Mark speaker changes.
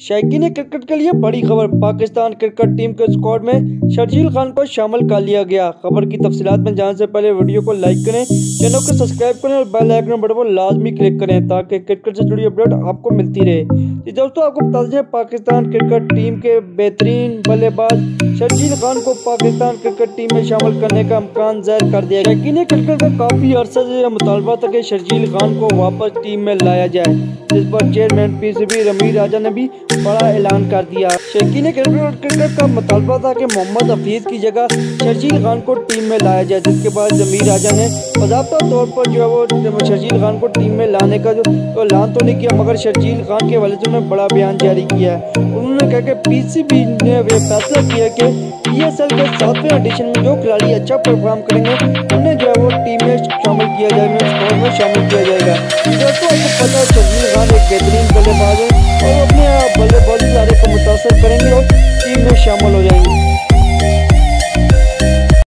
Speaker 1: शैकी ने क्रिकेट के लिए बड़ी खबर। पाकिस्तान क्रिकेट टीम के स्क्वाड में शर्जील खान को शामिल कर लिया गया। खबर की तफसीत में जाने से पहले वीडियो को लाइक करें, चैनल को सब्सक्राइब करें और बेल आइकन बटन पर लाजमी क्लिक करें ताकि क्रिकेट से जुड़ी अपडेट आपको मिलती रहे। दोस्तों, आपको बता दें, पाकिस्तान क्रिकेट टीम के बेहतरीन बल्लेबाज शर्जील खान को पाकिस्तान क्रिकेट टीम में शामिल करने का अमकान ज़ाहिर कर दिया शैकी ने क्रिकेट का काफ़ी अरसा से मुतालबा था कि शर्जील खान को वापस टीम में लाया जाए, जिस पर चेयरमैन पीसीबी रमीर राजा ने भी बड़ा ऐलान कर दिया। शेखी ने क्रिकेट का मुतालबा था कि मोहम्मद हफीज की जगह शर्जील खान को टीम में लाया जाए, जिसके बाद जमीर राजा ने बाबा तौर पर जो है वो शर्जील खान को टीम में लाने का जो तो ऐलान तो नहीं किया, मगर शर्जील खान के वाले से उन्होंने बड़ा बयान जारी किया है। उन्होंने कहा कि पीसीबी ने फैसला किया कि पीएसएल के सातवें एडिशन में जो खिलाड़ी अच्छा परफॉर्म करेंगे, उन्हें जो है वो टीम में शामिल किया जाएगा स्क्वाड में शामिल किया जाएगा। दोस्तों आपको पता है शर्जील खान एक बेहतरीन बल्लेबाज है और इसी में शामिल हो जाएँगे।